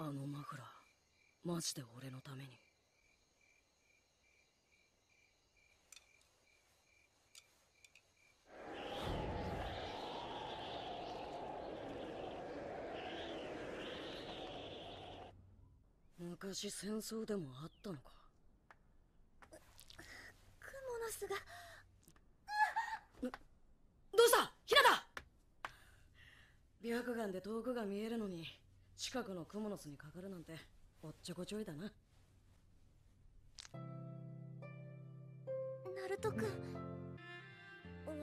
あのマフラーマジで俺のために。昔戦争でもあったのか？クモの巣が。どうした？ひなた！白眼で遠くが見えるのに近くのクモの巣にかかるなんておっちょこちょいだな。ナルト君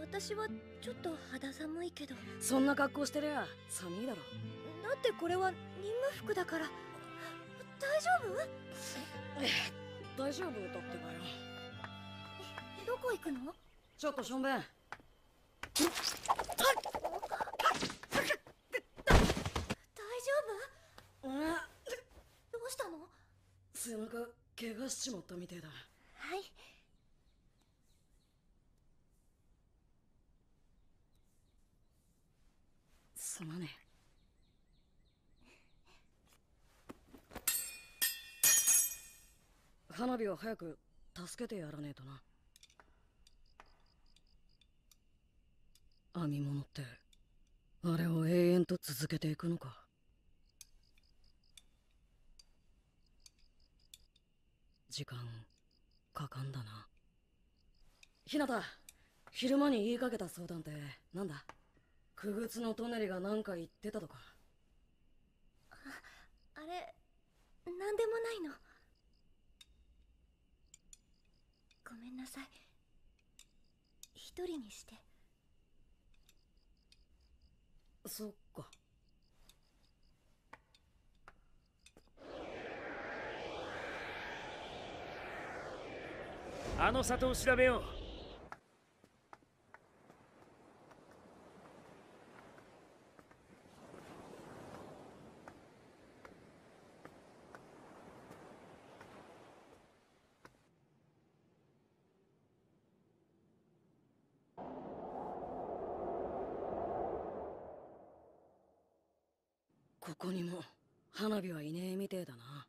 私はちょっと肌寒いけど。だそんな格好してりゃ寒いだろ。ってこれは任務服だから。大丈夫？大丈夫？だってばよどこ行くの？ちょっとしょんべん大丈うん夫どうしたの背中怪我しちまったみてえだ。はい。すまねえ。花火を早く助けてやらねえとな。編み物ってあれを永遠と続けていくのか時間かかんだな。ひなた昼間に言いかけた相談ってなんだ？くぐつのトネリが何か言ってたとか。あれ何でもないの。ごめんなさい。一人にして。そっかあの里を調べよう。ここにも花火はいねえみてえだな。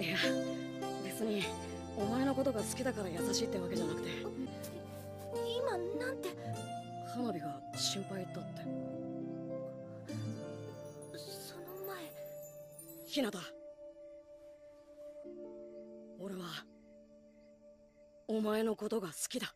いや別にお前のことが好きだから優しいってわけじゃなくて。今なんて？花火が心配だって。その前。ひなた。俺はお前のことが好きだ